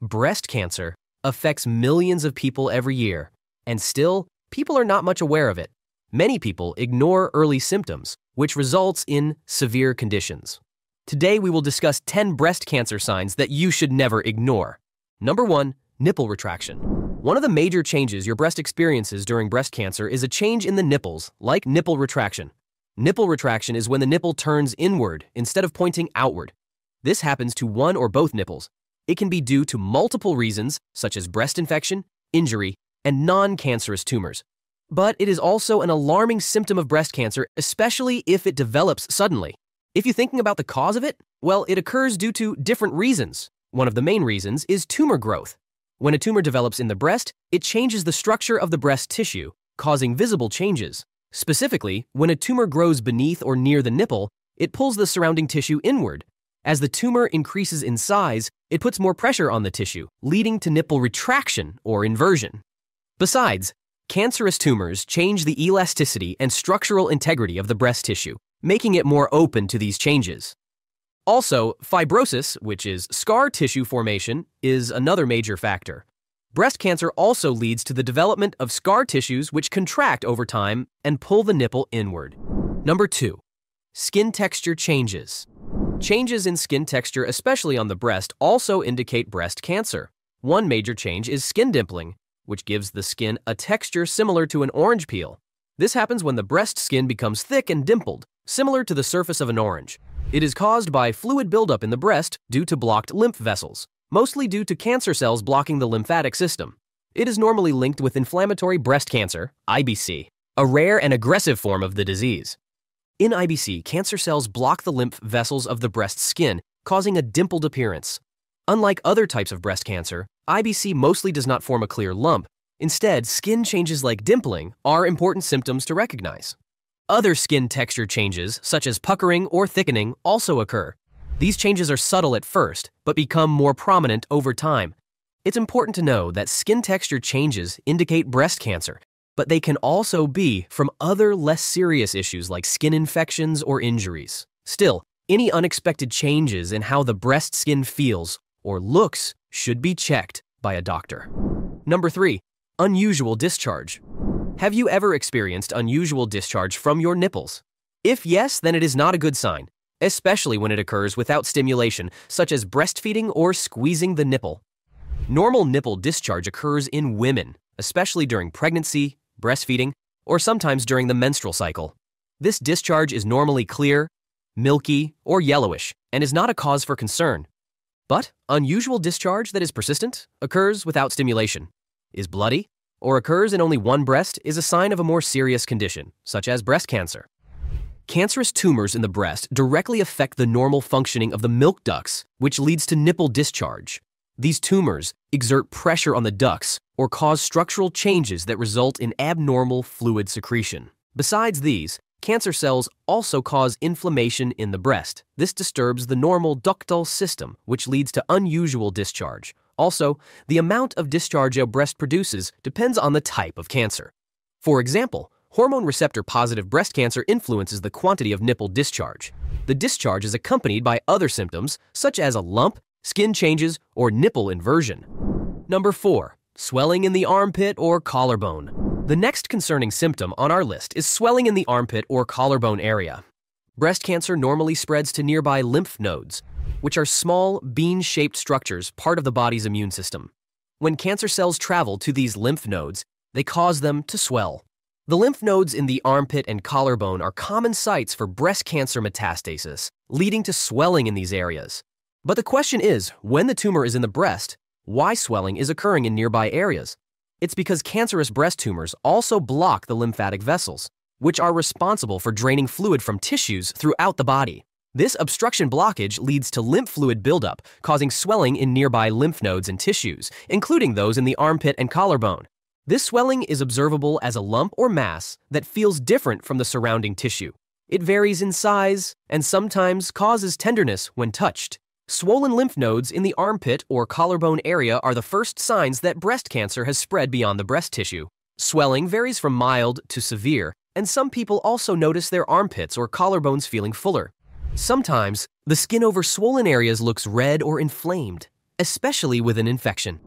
breast cancer affects millions of people every year, and still, people are not much aware of it. Many people ignore early symptoms, which results in severe conditions. Today, we will discuss 10 breast cancer signs that you should never ignore. Number 1. Nipple retraction. One of the major changes your breast experiences during breast cancer is a change in the nipples, like nipple retraction. Nipple retraction is when the nipple turns inward instead of pointing outward. This happens to one or both nipples. It can be due to multiple reasons, such as breast infection, injury, and non cancerous tumors. But it is also an alarming symptom of breast cancer, especially if it develops suddenly. If you're thinking about the cause of it, well, it occurs due to different reasons. One of the main reasons is tumor growth. When a tumor develops in the breast, it changes the structure of the breast tissue, causing visible changes. Specifically, when a tumor grows beneath or near the nipple, it pulls the surrounding tissue inward. As the tumor increases in size, it puts more pressure on the tissue, leading to nipple retraction or inversion. Besides, cancerous tumors change the elasticity and structural integrity of the breast tissue, making it more open to these changes. Also, fibrosis, which is scar tissue formation, is another major factor. Breast cancer also leads to the development of scar tissues which contract over time and pull the nipple inward. Number 2. Skin texture changes. Changes in skin texture, especially on the breast, also indicate breast cancer. One major change is skin dimpling, which gives the skin a texture similar to an orange peel. This happens when the breast skin becomes thick and dimpled, similar to the surface of an orange. It is caused by fluid buildup in the breast due to blocked lymph vessels, mostly due to cancer cells blocking the lymphatic system. It is normally linked with inflammatory breast cancer, IBC, a rare and aggressive form of the disease. In IBC, cancer cells block the lymph vessels of the breast skin, causing a dimpled appearance. Unlike other types of breast cancer, IBC mostly does not form a clear lump. Instead, skin changes like dimpling are important symptoms to recognize. Other skin texture changes, such as puckering or thickening, also occur. These changes are subtle at first, but become more prominent over time. It's important to know that skin texture changes indicate breast cancer, but they can also be from other less serious issues like skin infections or injuries. Still, any unexpected changes in how the breast skin feels or looks should be checked by a doctor. Number 3. Unusual discharge. Have you ever experienced unusual discharge from your nipples? If yes, then it is not a good sign, especially when it occurs without stimulation, such as breastfeeding or squeezing the nipple. Normal nipple discharge occurs in women, especially during pregnancy, breastfeeding, or sometimes during the menstrual cycle. This discharge is normally clear, milky, or yellowish, and is not a cause for concern. But unusual discharge that is persistent occurs without stimulation, is bloody, or occurs in only one breast is a sign of a more serious condition, such as breast cancer. Cancerous tumors in the breast directly affect the normal functioning of the milk ducts, which leads to nipple discharge. These tumors exert pressure on the ducts or cause structural changes that result in abnormal fluid secretion. Besides these, cancer cells also cause inflammation in the breast. This disturbs the normal ductal system, which leads to unusual discharge, also, the amount of discharge a breast produces depends on the type of cancer. For example, hormone receptor positive breast cancer influences the quantity of nipple discharge. The discharge is accompanied by other symptoms, such as a lump, skin changes, or nipple inversion. Number 4. Swelling in the armpit or collarbone. The next concerning symptom on our list is swelling in the armpit or collarbone area. Breast cancer normally spreads to nearby lymph nodes, which are small, bean shaped structures part of the body's immune system. When cancer cells travel to these lymph nodes, they cause them to swell. The lymph nodes in the armpit and collarbone are common sites for breast cancer metastasis, leading to swelling in these areas. But the question is when the tumor is in the breast, why swelling is occurring in nearby areas? It's because cancerous breast tumors also block the lymphatic vessels, which are responsible for draining fluid from tissues throughout the body. This obstruction blockage leads to lymph fluid buildup, causing swelling in nearby lymph nodes and tissues, including those in the armpit and collarbone. This swelling is observable as a lump or mass that feels different from the surrounding tissue. It varies in size and sometimes causes tenderness when touched. Swollen lymph nodes in the armpit or collarbone area are the first signs that breast cancer has spread beyond the breast tissue. Swelling varies from mild to severe, and some people also notice their armpits or collarbones feeling fuller. Sometimes, the skin over swollen areas looks red or inflamed. especially with an infection.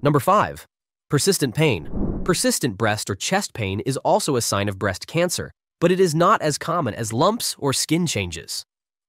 Number 5. Persistent pain. Persistent breast or chest pain is also a sign of breast cancer, but it is not as common as lumps or skin changes.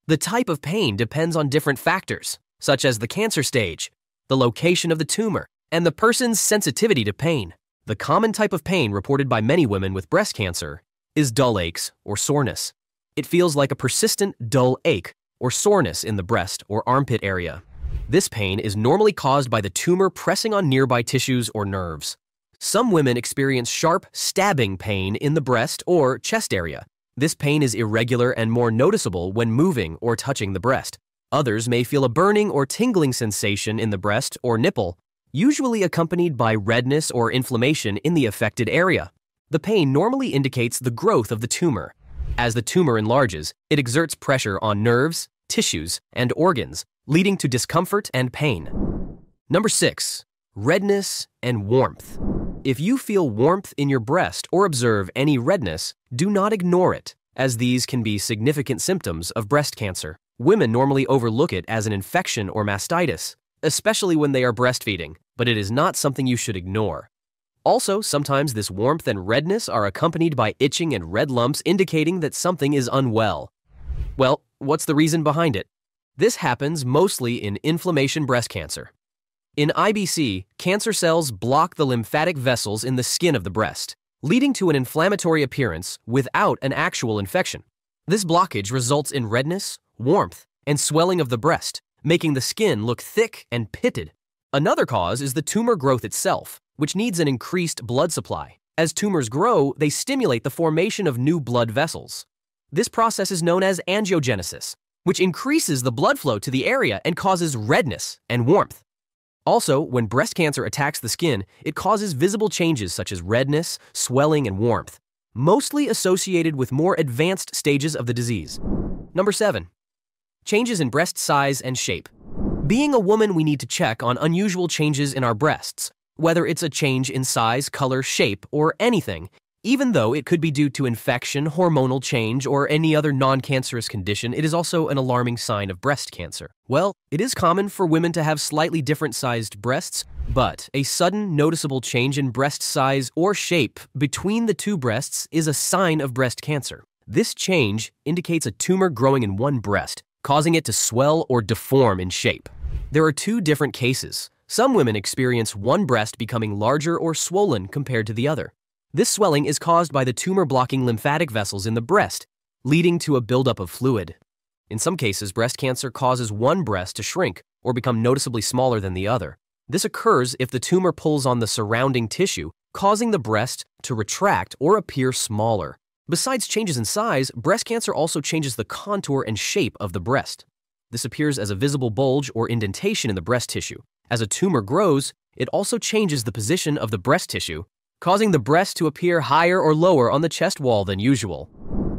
The type of pain depends on different factors, such as the cancer stage, the location of the tumor, and the person's sensitivity to pain. The common type of pain reported by many women with breast cancer is dull aches or soreness. It feels like a persistent dull ache or soreness in the breast or armpit area. This pain is normally caused by the tumor pressing on nearby tissues or nerves. Some women experience sharp, stabbing pain in the breast or chest area. This pain is irregular and more noticeable when moving or touching the breast. Others may feel a burning or tingling sensation in the breast or nipple, usually accompanied by redness or inflammation in the affected area. The pain normally indicates the growth of the tumor. As the tumor enlarges, it exerts pressure on nerves, tissues, and organs, leading to discomfort and pain. Number 6. Redness and warmth. If you feel warmth in your breast or observe any redness, do not ignore it, as these can be significant symptoms of breast cancer. Women normally overlook it as an infection or mastitis, especially when they are breastfeeding, but it is not something you should ignore. Also, sometimes this warmth and redness are accompanied by itching and red lumps indicating that something is unwell. Well, what's the reason behind it? This happens mostly in inflammation breast cancer. In IBC, cancer cells block the lymphatic vessels in the skin of the breast, leading to an inflammatory appearance without an actual infection. This blockage results in redness, warmth, and swelling of the breast, making the skin look thick and pitted. Another cause is the tumor growth itself, which needs an increased blood supply. As tumors grow, they stimulate the formation of new blood vessels. This process is known as angiogenesis, which increases the blood flow to the area and causes redness and warmth. Also, when breast cancer attacks the skin, it causes visible changes such as redness, swelling, and warmth, mostly associated with more advanced stages of the disease. Number 7. Changes in breast size and shape. Being a woman, we need to check on unusual changes in our breasts, whether it's a change in size, color, shape, or anything, even though it could be due to infection, hormonal change, or any other non cancerous condition, it is also an alarming sign of breast cancer. Well, it is common for women to have slightly different sized breasts, but a sudden noticeable change in breast size or shape between the two breasts is a sign of breast cancer. This change indicates a tumor growing in one breast, causing it to swell or deform in shape. There are two different cases. Some women experience one breast becoming larger or swollen compared to the other. This swelling is caused by the tumor blocking lymphatic vessels in the breast, leading to a buildup of fluid. In some cases, breast cancer causes one breast to shrink or become noticeably smaller than the other. This occurs if the tumor pulls on the surrounding tissue, causing the breast to retract or appear smaller. Besides changes in size, breast cancer also changes the contour and shape of the breast. This appears as a visible bulge or indentation in the breast tissue. As a tumor grows, it also changes the position of the breast tissue, causing the breast to appear higher or lower on the chest wall than usual.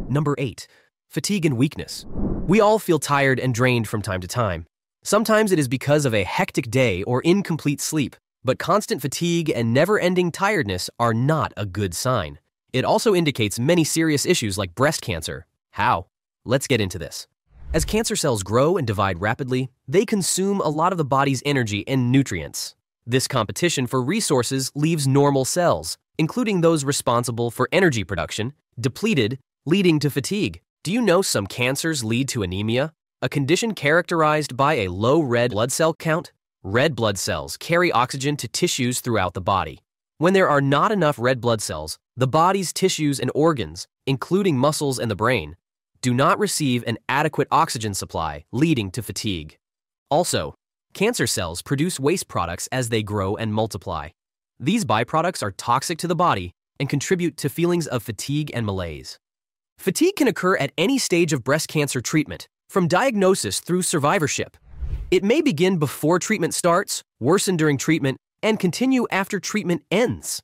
Number 8. Fatigue and weakness. We all feel tired and drained from time to time. Sometimes it is because of a hectic day or incomplete sleep, but constant fatigue and never ending tiredness are not a good sign. It also indicates many serious issues like breast cancer. How? Let's get into this. As cancer cells grow and divide rapidly, they consume a lot of the body's energy and nutrients. This competition for resources leaves normal cells, including those responsible for energy production, depleted, leading to fatigue. Do you know some cancers lead to anemia? A condition characterized by a low red blood cell count? Red blood cells carry oxygen to tissues throughout the body. When there are not enough red blood cells, the body's tissues and organs, including muscles and the brain, do not receive an adequate oxygen supply, leading to fatigue. Also, cancer cells produce waste products as they grow and multiply. These byproducts are toxic to the body and contribute to feelings of fatigue and malaise. Fatigue can occur at any stage of breast cancer treatment, from diagnosis through survivorship. It may begin before treatment starts, worsen during treatment, and continue after treatment ends.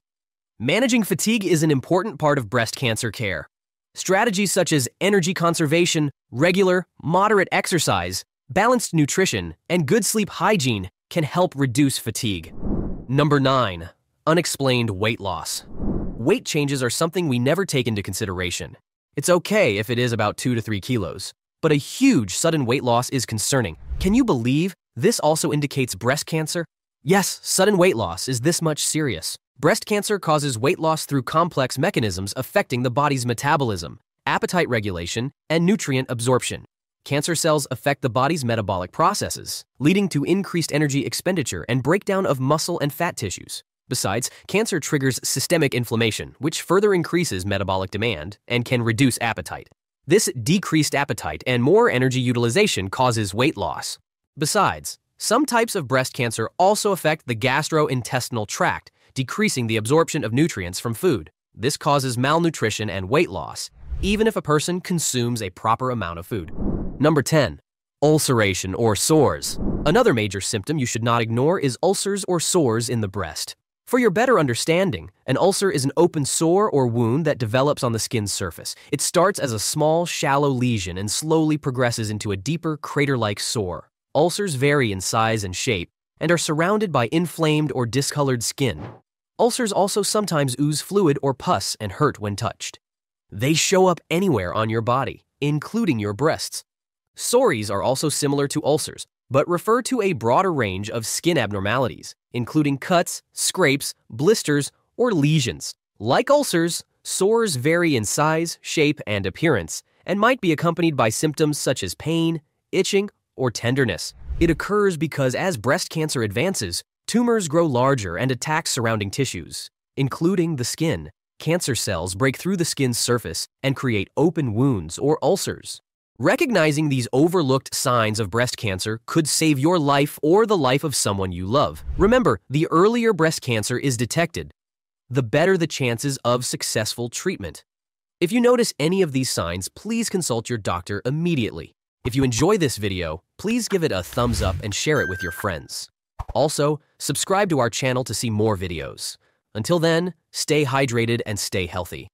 Managing fatigue is an important part of breast cancer care. Strategies such as energy conservation, regular, moderate exercise, balanced nutrition, and good sleep hygiene can help reduce fatigue. Number 9. Unexplained weight loss. Weight changes are something we never take into consideration. It's okay if it is about 2 to 3 kilos, but a huge sudden weight loss is concerning. Can you believe This also indicates breast cancer. Yes, sudden weight loss is this much serious. Breast cancer causes weight loss through complex mechanisms affecting the body's metabolism, appetite regulation, and nutrient absorption. Cancer cells affect the body's metabolic processes, leading to increased energy expenditure and breakdown of muscle and fat tissues. Besides, cancer triggers systemic inflammation, which further increases metabolic demand and can reduce appetite. This decreased appetite and more energy utilization causes weight loss. Besides, some types of breast cancer also affect the gastrointestinal tract, decreasing the absorption of nutrients from food. This causes malnutrition and weight loss, even if a person consumes a proper amount of food. Number 10. Ulceration or sores. Another major symptom you should not ignore is ulcers or sores in the breast. For your better understanding, an ulcer is an open sore or wound that develops on the skin's surface. It starts as a small, shallow lesion and slowly progresses into a deeper, crater-like sore. Ulcers vary in size and shape and are surrounded by inflamed or discolored skin. Ulcers also sometimes ooze fluid or pus and hurt when touched. They show up anywhere on your body, including your breasts. Sores are also similar to ulcers, but refer to a broader range of skin abnormalities, including cuts, scrapes, blisters, or lesions. Like ulcers, sores vary in size, shape, and appearance, and might be accompanied by symptoms such as pain, itching, or tenderness. It occurs because as breast cancer advances, Tumors grow larger and attack surrounding tissues, including the skin. Cancer cells break through the skin's surface and create open wounds or ulcers. Recognizing these overlooked signs of breast cancer could save your life or the life of someone you love. Remember, the earlier breast cancer is detected, the better the chances of successful treatment. If you notice any of these signs, please consult your doctor immediately. If you enjoy this video, please give it a thumbs up and share it with your friends. Also, subscribe to our channel to see more videos. Until then, stay hydrated and stay healthy.